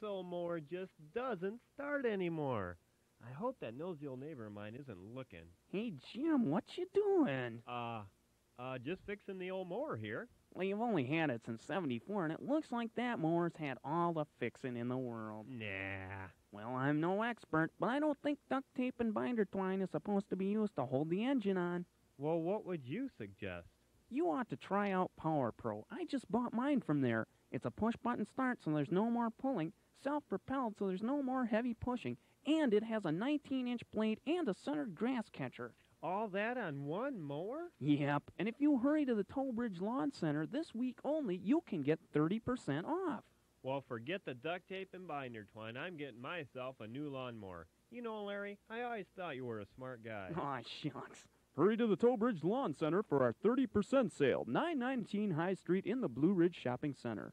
Mower just doesn't start anymore. I hope that nosy old neighbor of mine isn't looking. Hey, Jim, what you doing? Uh, uh, just fixing the old mower here. Well, you've only had it since 74, and it looks like that mower's had all the fixing in the world. Nah. Well, I'm no expert, but I don't think duct tape and binder twine is supposed to be used to hold the engine on. Well, what would you suggest? You ought to try out Power Pro. I just bought mine from there. It's a push button start, so there's no more pulling, self propelled, so there's no more heavy pushing, and it has a 19 inch blade and a centered grass catcher. All that on one mower? Yep, and if you hurry to the Tollbridge Lawn Center this week only, you can get 30% off. Well, forget the duct tape and binder twine. I'm getting myself a new lawnmower. You know, Larry, I always thought you were a smart guy. Aw, shucks. Hurry to the Tollbridge Lawn Center for our 30% sale, 919 High Street in the Blue Ridge Shopping Center.